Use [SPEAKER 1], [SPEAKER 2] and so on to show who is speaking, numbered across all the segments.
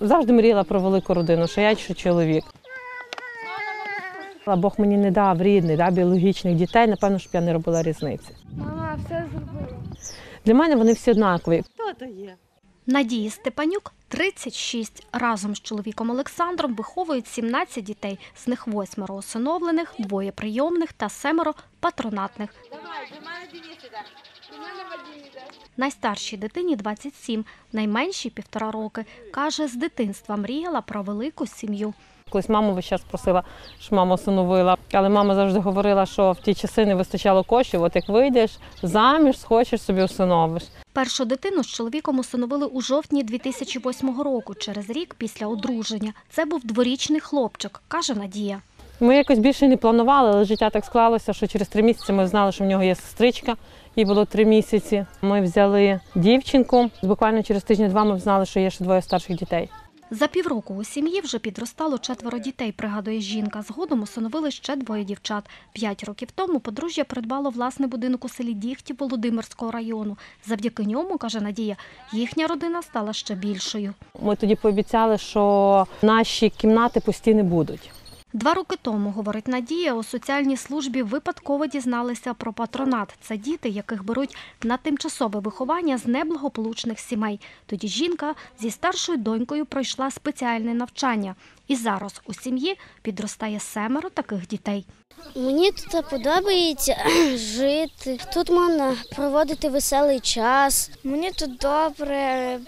[SPEAKER 1] Завжди мріяла про велику родину, що я що чоловік. Але Бог мені не дав рідних, да, біологічних дітей, напевно, щоб я не робила різниці.
[SPEAKER 2] Мама все зробила.
[SPEAKER 1] Для мене вони всі однакові.
[SPEAKER 3] Надії Степанюк 36. Разом з чоловіком Олександром виховують 17 дітей. З них восьмеро усиновлених, двоє прийомних та семеро патронатних. Найстаршій дитині 27, найменшій – півтора роки. Каже, з дитинства мріяла про велику сім'ю.
[SPEAKER 1] Колись мама весь час просила, що мама усиновила. Але мама завжди говорила, що в ті часи не вистачало коштів. От як вийдеш заміж, схочеш собі усиновиш.
[SPEAKER 3] Першу дитину з чоловіком усиновили у жовтні 2008 року, через рік після одруження. Це був дворічний хлопчик, каже Надія.
[SPEAKER 1] Ми якось більше не планували, але життя так склалося, що через три місяці ми знали, що в нього є сестричка. Їй було три місяці. Ми взяли дівчинку. Буквально через тиждень-два ми знали, що є ще двоє старших дітей.
[SPEAKER 3] За півроку у сім'ї вже підростало четверо дітей, пригадує жінка. Згодом усиновили ще двоє дівчат. П'ять років тому подружжя придбало власний будинок у селі Діхті Володимирського району. Завдяки ньому, каже Надія, їхня родина стала ще більшою.
[SPEAKER 1] Ми тоді пообіцяли, що наші кімнати пусті не будуть.
[SPEAKER 3] Два роки тому, говорить Надія, у соціальній службі випадково дізналися про патронат. Це діти, яких беруть на тимчасове виховання з неблагополучних сімей. Тоді жінка зі старшою донькою пройшла спеціальне навчання. І зараз у сім'ї підростає семеро таких дітей.
[SPEAKER 2] Мені тут подобається жити. Тут можна проводити веселий час. Мені тут добре,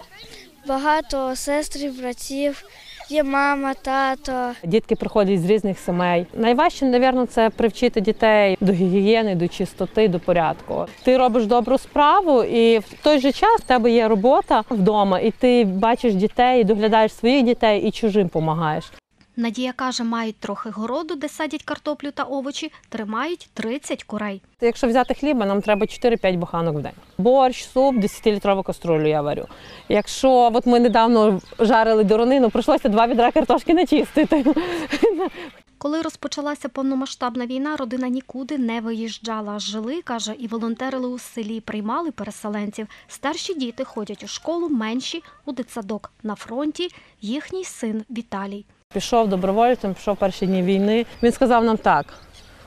[SPEAKER 2] багато сестрів, братів, є мама, тато.
[SPEAKER 1] Дітки приходять з різних сімей. Найважче, мабуть, це привчити дітей до гігієни, до чистоти, до порядку. Ти робиш добру справу, і в той же час в тебе є робота вдома, і ти бачиш дітей, доглядаєш своїх дітей і чужим допомагаєш.
[SPEAKER 3] Надія каже, мають трохи городу, де садять картоплю та овочі, тримають 30 курей.
[SPEAKER 1] Якщо взяти хліба, нам треба 4-5 буханок в день. Борщ, суп, 10-літрову каструлю я варю. Якщо от ми недавно жарили доронину, прийшлося два відра картошки начистити.
[SPEAKER 3] Коли розпочалася повномасштабна війна, родина нікуди не виїжджала. Жили, каже, і волонтерили у селі, приймали переселенців. Старші діти ходять у школу, менші у дитсадок. На фронті їхній син Віталій.
[SPEAKER 1] Пішов добровольцем, пішов перші дні війни. Він сказав нам так,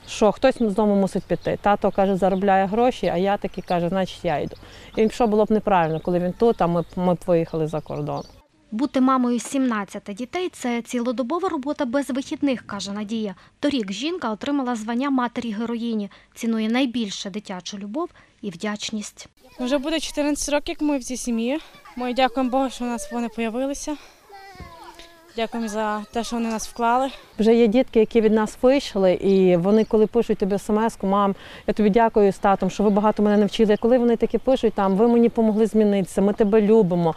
[SPEAKER 1] що хтось з дому мусить піти. Тато каже, заробляє гроші, а я такий каже, значить я йду. І пішов було б неправильно, коли він тут, а ми, ми б виїхали за кордон.
[SPEAKER 3] Бути мамою 17 дітей це цілодобова робота без вихідних, каже Надія. Торік жінка отримала звання матері героїні, цінує найбільше дитячу любов і вдячність.
[SPEAKER 4] Вже буде 14 років, як ми в цій сім'ї. Ми дякуємо Богу, що у нас вони з'явилися. Дякуємо за те, що вони нас вклали.
[SPEAKER 1] Вже є дітки, які від нас вийшли, і вони, коли пишуть тобі смс-ку, мам, я тобі дякую з татом, що ви багато мене навчили. Коли вони такі пишуть, там ви мені допомогли змінитися, ми тебе любимо.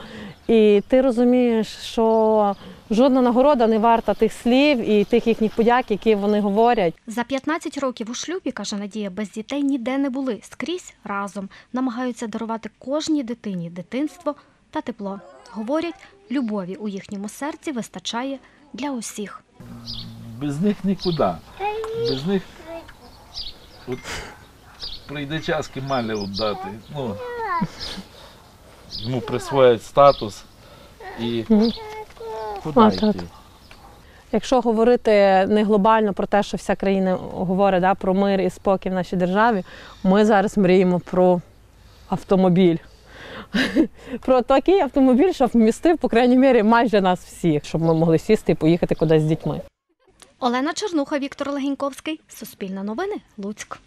[SPEAKER 1] І ти розумієш, що жодна нагорода не варта тих слів і тих їхніх подяк, які вони говорять.
[SPEAKER 3] За 15 років у шлюбі, каже Надія, без дітей ніде не були. Скрізь разом намагаються дарувати кожній дитині дитинство та тепло. Говорять, любові у їхньому серці вистачає для усіх.
[SPEAKER 5] без них нікуди. Без них от, прийде час Кемалі віддати. Ну, йому присвоять статус і куди
[SPEAKER 1] А,
[SPEAKER 5] йти?
[SPEAKER 1] так. Якщо говорити не глобально про те, що вся країна говорить да, про мир і спокій в нашій державі, ми зараз мріємо про автомобіль. Про такий автомобіль, щоб вмістив, по крайній мірі, майже нас всіх, щоб ми могли сісти і поїхати кудись з дітьми.
[SPEAKER 3] Олена Чернуха, Віктор Легеньковський. Суспільне новини. Луцьк.